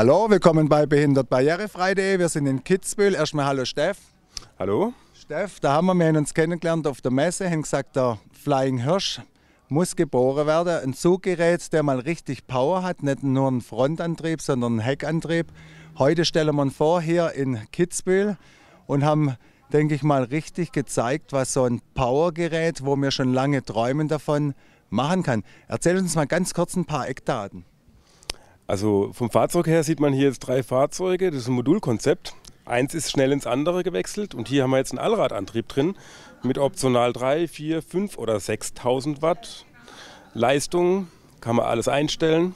Hallo, willkommen bei Behindert Barrierefrei.de. Wir sind in Kitzbühel. Erstmal hallo Steff. Hallo. Steff, da haben wir, wir haben uns kennengelernt auf der Messe, haben gesagt, der Flying Hirsch muss geboren werden. Ein Zuggerät, der mal richtig Power hat, nicht nur einen Frontantrieb, sondern einen Heckantrieb. Heute stellen wir ihn vor hier in Kitzbühel und haben, denke ich mal, richtig gezeigt, was so ein Powergerät, wo wir schon lange träumen davon, machen kann. Erzähl uns mal ganz kurz ein paar Eckdaten. Also vom Fahrzeug her sieht man hier jetzt drei Fahrzeuge. Das ist ein Modulkonzept. Eins ist schnell ins andere gewechselt und hier haben wir jetzt einen Allradantrieb drin mit optional 3, 4, 5 oder 6.000 Watt Leistung. Kann man alles einstellen.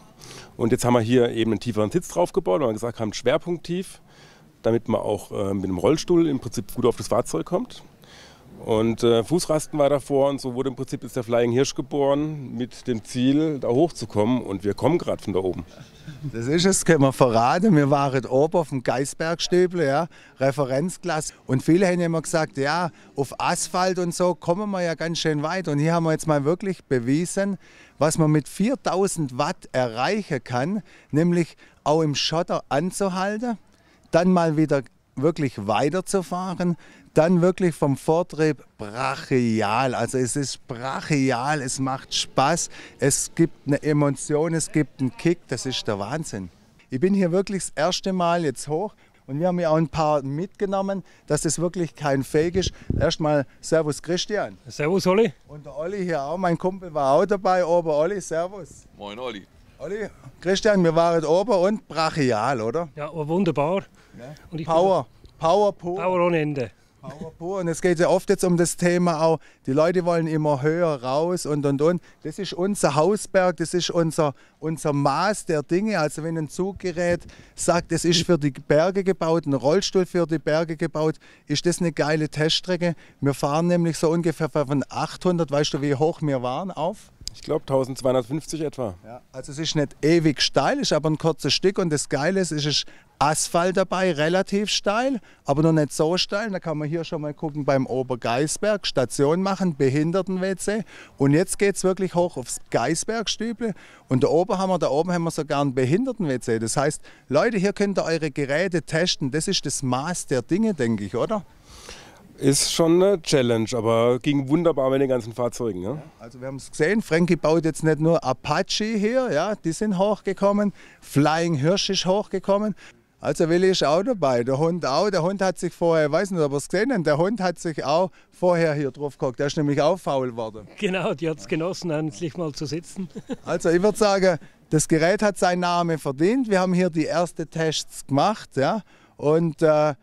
Und jetzt haben wir hier eben einen tieferen Sitz drauf gebaut, weil wir gesagt haben, schwerpunkttief, damit man auch äh, mit dem Rollstuhl im Prinzip gut auf das Fahrzeug kommt. Und äh, Fußrasten war davor und so wurde im Prinzip jetzt der Flying Hirsch geboren mit dem Ziel, da hochzukommen. Und wir kommen gerade von da oben. Das ist es, können wir verraten. Wir waren oben auf dem Geisbergstüble, ja, Referenzklasse. Und viele haben immer gesagt, ja, auf Asphalt und so kommen wir ja ganz schön weit. Und hier haben wir jetzt mal wirklich bewiesen, was man mit 4000 Watt erreichen kann, nämlich auch im Schotter anzuhalten, dann mal wieder wirklich weiterzufahren, dann wirklich vom Vortrieb brachial. Also es ist brachial, es macht Spaß, es gibt eine Emotion, es gibt einen Kick, das ist der Wahnsinn. Ich bin hier wirklich das erste Mal jetzt hoch und wir haben ja auch ein paar mitgenommen, dass es wirklich kein Fake ist. Erstmal Servus Christian. Servus Olli. Und der Olli hier auch, mein Kumpel war auch dabei, oben Olli, Servus. Moin Olli. Olli, Christian, wir waren oben und brachial, oder? Ja, wunderbar. Ja. Und Power, Power pur. Power ohne Ende. Power pur. Und es geht ja oft jetzt um das Thema auch, die Leute wollen immer höher raus und und und. Das ist unser Hausberg, das ist unser, unser Maß der Dinge. Also wenn ein Zuggerät sagt, es ist für die Berge gebaut, ein Rollstuhl für die Berge gebaut, ist das eine geile Teststrecke. Wir fahren nämlich so ungefähr von 800, weißt du wie hoch wir waren, auf? Ich glaube 1250 etwa. Ja, also es ist nicht ewig steil, ist aber ein kurzes Stück und das Geile ist, es ist Asphalt dabei, relativ steil, aber noch nicht so steil. Da kann man hier schon mal gucken beim Obergeisberg, Station machen, Behinderten-WC. Und jetzt geht es wirklich hoch aufs Geisbergstüble. Und da oben haben wir, da oben haben wir sogar einen Behinderten-WC. Das heißt, Leute, hier könnt ihr eure Geräte testen. Das ist das Maß der Dinge, denke ich, oder? Ist schon eine Challenge, aber ging wunderbar mit den ganzen Fahrzeugen. Ja? Also wir haben es gesehen, Frankie baut jetzt nicht nur Apache hier, ja, die sind hochgekommen, Flying Hirsch ist hochgekommen. Also Willi ist auch dabei, der Hund auch. Der Hund hat sich vorher, ich weiß nicht, ob ihr es gesehen habt, der Hund hat sich auch vorher hier drauf geguckt. Der ist nämlich auch faul geworden. Genau, die hat es genossen, endlich mal zu sitzen. Also ich würde sagen, das Gerät hat seinen Namen verdient. Wir haben hier die ersten Tests gemacht. Ja? Und äh,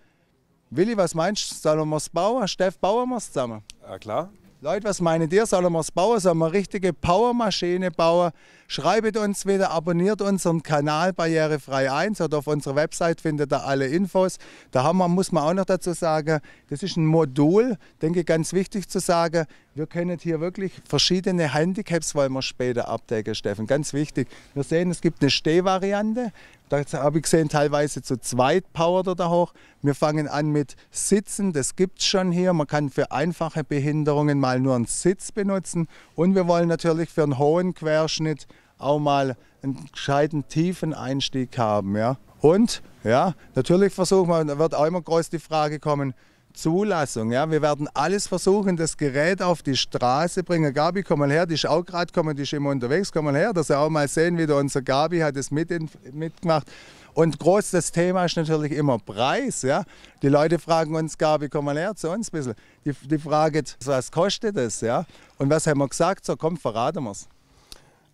Willi, was meinst du? Sollen wir es bauen? Steff, bauen wir es zusammen? Ja, klar. Leute, was meint ihr? Sollen wir es bauen? Sollen wir eine richtige Powermaschine bauen? Schreibt uns wieder, abonniert unseren Kanal Barrierefrei 1 oder auf unserer Website findet ihr alle Infos. Da haben wir, muss man auch noch dazu sagen, das ist ein Modul, denke ich, ganz wichtig zu sagen. Wir können hier wirklich verschiedene Handicaps, wollen wir später abdecken, Steffen. Ganz wichtig. Wir sehen, es gibt eine Stehvariante. Da habe ich gesehen, teilweise zu zweit powert er da hoch. Wir fangen an mit Sitzen, das gibt es schon hier. Man kann für einfache Behinderungen mal nur einen Sitz benutzen. Und wir wollen natürlich für einen hohen Querschnitt auch mal einen gescheiten tiefen Einstieg haben. Ja? Und ja, natürlich versuchen wir, da wird auch immer groß die Frage kommen, Zulassung. Ja, wir werden alles versuchen, das Gerät auf die Straße bringen. Gabi, komm mal her, die ist auch gerade gekommen, die ist immer unterwegs. Komm mal her, dass ihr auch mal sehen, wie unser Gabi hat es mit mitgemacht. Und groß das Thema ist natürlich immer Preis. Ja? Die Leute fragen uns, Gabi, komm mal her zu uns ein bisschen. Die, die fragen, was kostet das? Ja? Und was haben wir gesagt? So, komm, verraten wir es.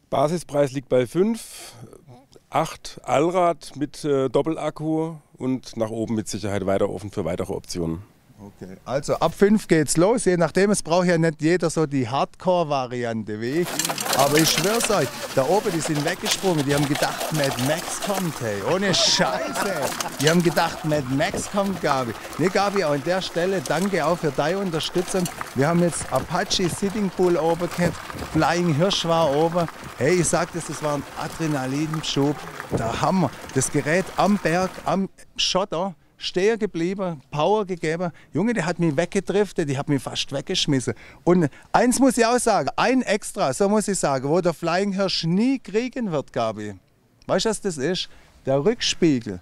Basispreis liegt bei 5, 8 Allrad mit äh, Doppelakku und nach oben mit Sicherheit weiter offen für weitere Optionen. Okay, also ab 5 geht's los. Je nachdem, es braucht ja nicht jeder so die Hardcore-Variante wie ich. Aber ich schwör's euch, da oben, die sind weggesprungen. Die haben gedacht, Mad Max kommt, hey. Ohne Scheiße. Die haben gedacht, Mad Max kommt, Gabi. Ne, Gabi, auch an der Stelle danke auch für deine Unterstützung. Wir haben jetzt Apache Sitting Pool oben gehabt. Flying Hirsch war oben. Hey, ich sag das, das war ein Adrenalinschub. Der Hammer. Das Gerät am Berg, am Schotter stehen geblieben, Power gegeben. Junge, der hat mich weggedriftet, die hat mich fast weggeschmissen. Und eins muss ich auch sagen, ein Extra, so muss ich sagen, wo der Flying Hirsch nie kriegen wird, Gabi. Weißt du, was das ist? der Rückspiegel.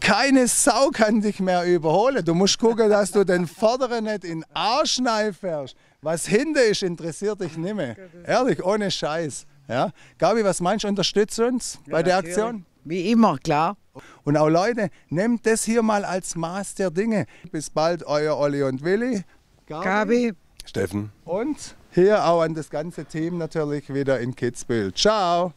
Keine Sau kann dich mehr überholen. Du musst gucken, dass du den vorderen nicht in den Arsch fährst. Was hinten ist, interessiert dich nicht mehr. Ehrlich, ohne Scheiß. Ja? Gabi, was meinst du, unterstützt uns bei der Aktion? Wie immer, klar. Und auch Leute, nehmt das hier mal als Maß der Dinge. Bis bald, euer Olli und Willi. Gabi. Steffen. Und hier auch an das ganze Team natürlich wieder in Kitzbühel. Ciao!